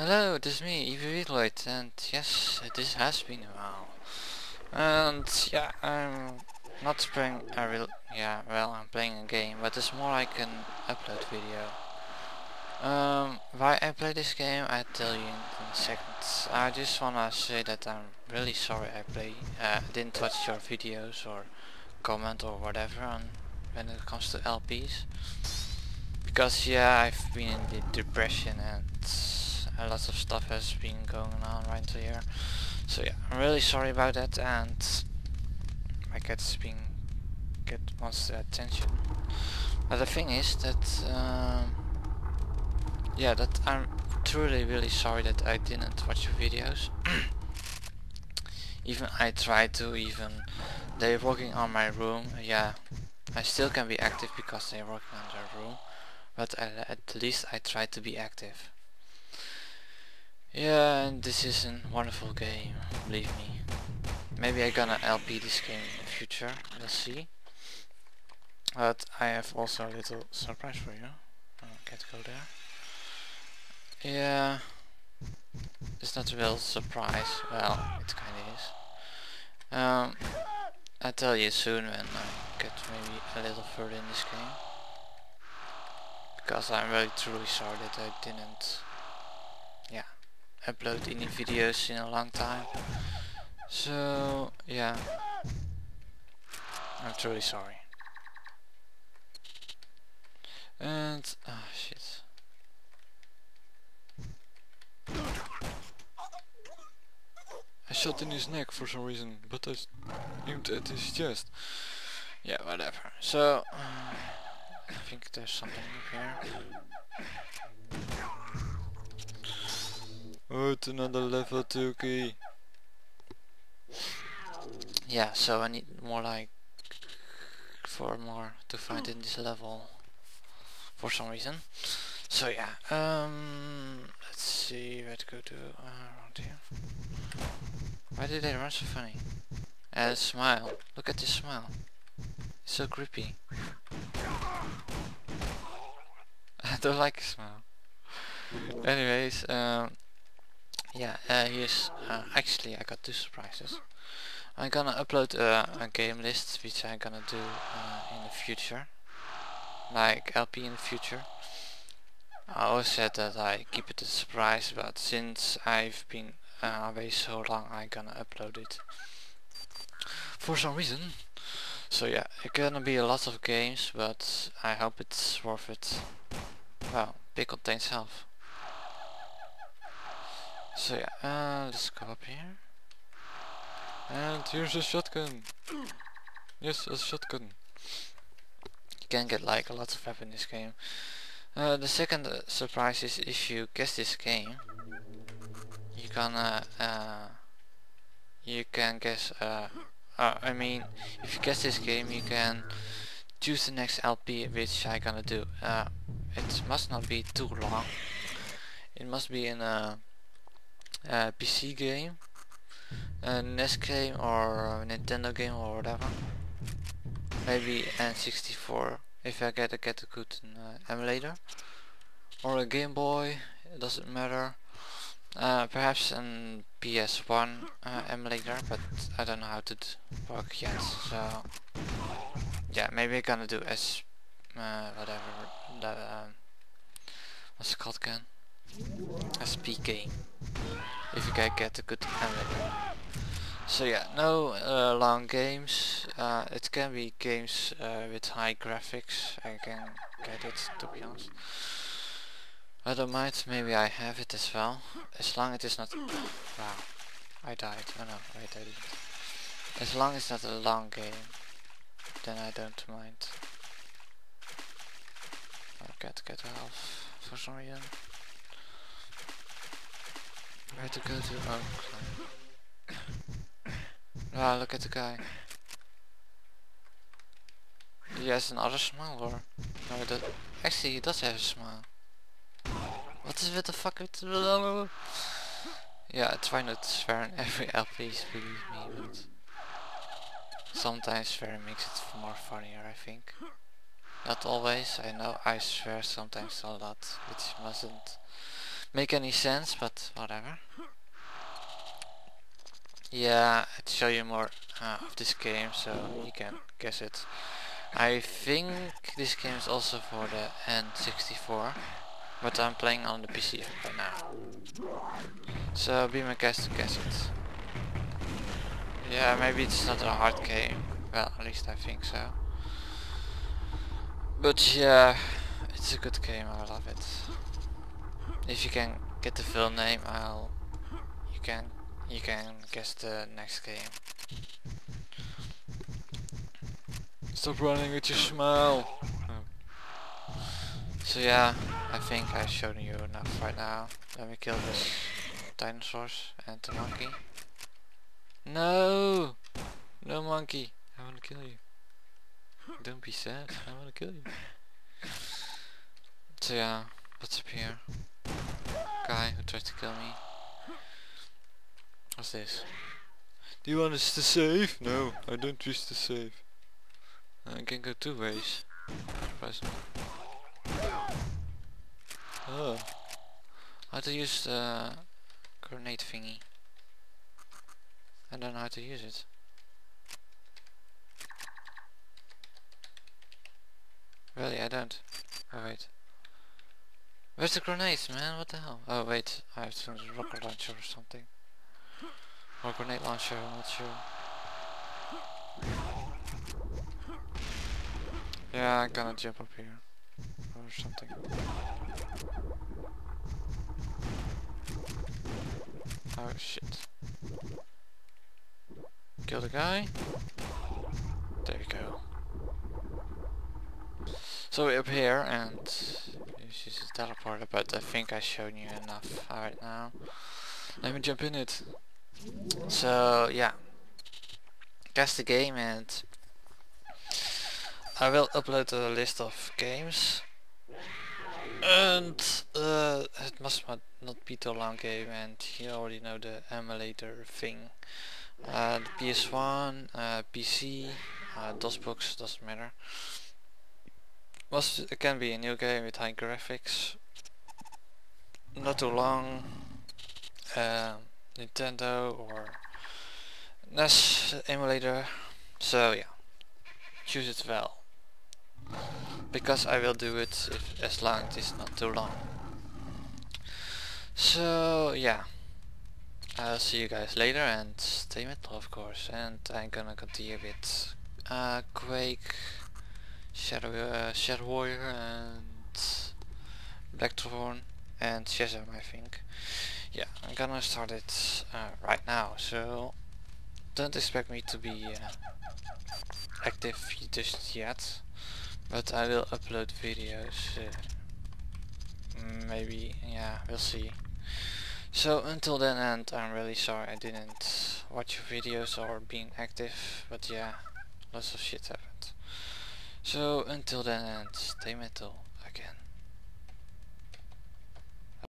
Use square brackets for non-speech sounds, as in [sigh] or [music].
Hello, this is me, Weavaloid, and yes, this has been a while. And yeah, I'm not playing a real, yeah, well, I'm playing a game, but it's more like an upload video. Um, why I play this game, I tell you in, a second. I just wanna say that I'm really sorry I play, uh, didn't watch your videos or comment or whatever on when it comes to LPs. Because yeah, I've been in the depression and a lot of stuff has been going on right here. So yeah, I'm really sorry about that and my cat's been get wants the attention. But the thing is that um, yeah, that I'm truly really sorry that I didn't watch your videos. [coughs] even I tried to even they're working on my room. Yeah, I still can be active because they're working on their room. But at least I try to be active. Yeah, and this is a wonderful game, believe me. Maybe I'm gonna LP this game in the future, we'll see. But I have also a little surprise for you. I can't go there. Yeah, it's not a real surprise. Well, it kinda is. Um, I'll tell you soon when I get maybe a little further in this game. Because I'm really truly sorry that I didn't upload any videos in a long time. So yeah, I'm truly sorry. And ah oh, shit. I shot in his neck for some reason, but I aimed at his chest. Yeah, whatever. So, uh, I think there's something here. Oh, it's another level 2 key. Yeah, so I need more like four more to find in this level for some reason. So yeah, um, let's see to go to uh, around here. Why did they run so funny? And uh, smile. Look at this smile. It's so creepy. [laughs] I don't like smile. Anyways, um, yeah, uh, here's uh, actually I got two surprises. I'm gonna upload uh, a game list which I'm gonna do uh, in the future, like LP in the future. I always said that I keep it a surprise, but since I've been uh, away so long, I'm gonna upload it for some reason. So yeah, it's gonna be a lot of games, but I hope it's worth it. Well, big contains health. So yeah, uh, let's go up here. And here's a shotgun. Yes, a shotgun. You can get like a lot of weapons in this game. Uh, the second uh, surprise is if you guess this game, you can uh, uh, you can guess. Uh, uh, I mean, if you guess this game, you can choose the next LP, which I gonna do. It must not be too long. It must be in a uh, PC game, a NES game or Nintendo game or whatever. Maybe N64 if I get a get a good uh, emulator or a Game Boy. It doesn't matter. Uh, perhaps an PS1 uh, emulator, but I don't know how to work yet. So yeah, maybe I'm gonna do S uh, whatever that um, what's it called again? SPK if you can get a good emulator. So yeah, no uh, long games. Uh, it can be games uh, with high graphics. I can get it to be honest. I don't mind. Maybe I have it as well, as long as it is not. Wow, I died. Oh no, wait, I didn't. As long as it's not a long game, then I don't mind. I get get health for some reason. Where to go to? Oh, [coughs] Ah, look at the guy. He has another smile or? No, that actually he does have a smile. What is with the fuck? with... [laughs] Yeah, I try not to swear in every LP, believe me, but sometimes swearing makes it more funnier, I think. Not always, I know I swear sometimes a lot, which mustn't make any sense, but whatever. Yeah, I'd show you more uh, of this game so you can guess it. I think this game is also for the N64, but I'm playing on the PC right now. So be my guest to guess it. Yeah, maybe it's not a hard game. Well, at least I think so. But yeah, it's a good game. I love it. If you can get the full name, I'll. You can. You can guess the next game. Stop running with your smile. Oh. So yeah, I think I've shown you enough right now. Let me kill this dinosaurs and the monkey. No! No monkey! I wanna kill you. Don't be sad, I wanna kill you. So yeah, what's up here? Guy who tried to kill me. What's this? Do you want us to save? No, I don't wish to save. Uh, I can go two ways. Oh. How to use the grenade thingy. I don't know how to use it. Really, I don't. Oh wait. Where's the grenades, man? What the hell? Oh wait, I have a rocket launcher or something. Or grenade launcher, I'm not sure. Yeah, I'm gonna jump up here. Or something. Oh shit. Kill the guy. There you go. So we're up here and she's a teleporter, but I think I've shown you enough right now. Let me jump in it. So yeah. Guess the game and I will upload a list of games and uh, it must not be too long game and you already know the emulator thing uh, the PS1, uh, PC, uh, DOSBox, doesn't matter must, it can be a new game with high graphics. Not too long uh, Nintendo or NES emulator. So yeah. Choose it well. Because I will do it if, as long as it's not too long. So yeah, I'll see you guys later and stay metal of course. And I'm gonna continue with uh, Quake, Shadow, uh, Shadow Warrior and Blackthorne and Shazam I think. Yeah, I'm gonna start it uh, right now. So don't expect me to be uh, active just yet but I will upload videos uh, maybe yeah we'll see. So until then and I'm really sorry I didn't watch your videos or being active but yeah lots of shit happened so until then stay metal